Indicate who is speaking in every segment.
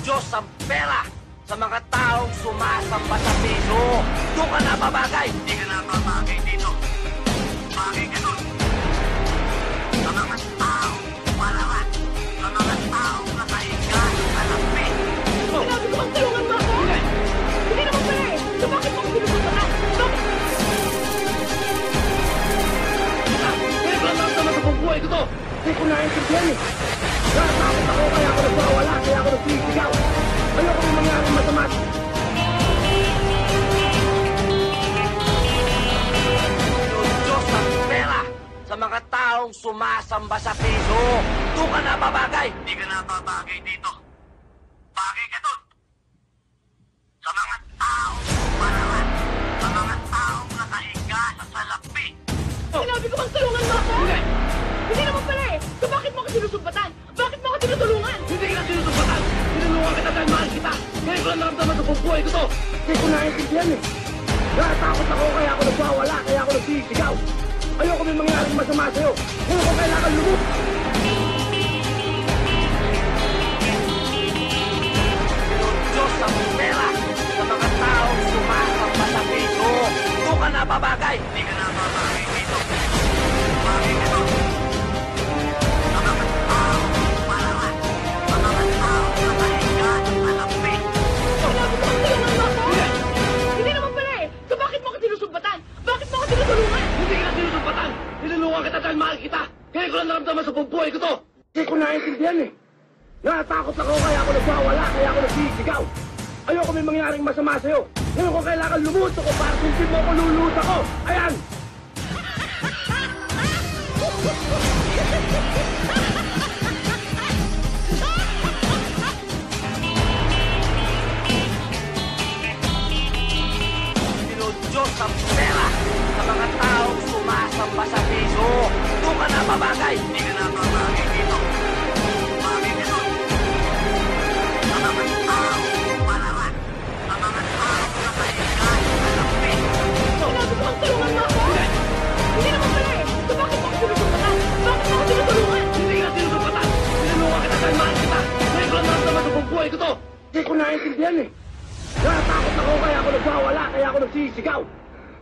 Speaker 1: Diyos ang pera sa mga taong sumasamba sa piso. Doon ka na babagay! Hindi ka na babagay dito. Bagay ka doon. Sa mga tao, malawan. Sa mga tao, nakahiga, alapi. Oh.
Speaker 2: Sinabi ko bang tulungan mo ako?
Speaker 3: Hindi.
Speaker 2: Hindi naman pala eh. So bakit mong pinupunta ka? Bakit?
Speaker 3: Hindi ko na tanggap ang buhay ko to. Hindi ko na intindihan eh. Nakatakot ako kaya ako nagpakawala ako nagsisigaw. Ayoko may mangyaring masama.
Speaker 1: Diyos ng pera sa mga taong sumasamba sa piso. Doon ka na babagay. Hindi ka na babagay dito. Bagay ka doon. Sa mga taong paralan. Sa mga taong nakahiga sa salapi.
Speaker 2: Sinabi ko bang tulungan mo ako? Hindi! Hindi naman pala eh. So bakit mo ako sinusumbatan?
Speaker 3: Buhay ko to! Hindi ko naiintindihan eh! Natatakot ako kaya ako nagwawala, kaya ako nagsisigaw! Ayoko may mangyaring masama sa'yo! Ngayon ko kailangan lumot!
Speaker 1: Diyos ng pera sa mga taong sumasamba sa piso. Doon ka na babagay. Hindi ka naramdaman sa buong
Speaker 2: buhay ko to! Hindi ko naiintindihan eh! Natatakot ako kaya ako nagwawala, kaya ako nagsisigaw!
Speaker 3: Ayoko may mangyaring masama sa'yo! Ngayon ko kailangan lumuto ko para sundin mo ako lulus ako! Ayan! Buhay ko to! Hindi ko naiintindihan eh! Natatakot ako kaya ako nagwawala, kaya ako nagsisigaw!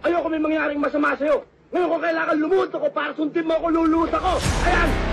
Speaker 3: Ayoko may mangyaring masama sa'yo! Ngayon ko kailangan lumuto ko para sundin mo ako lulus ako! Ayan!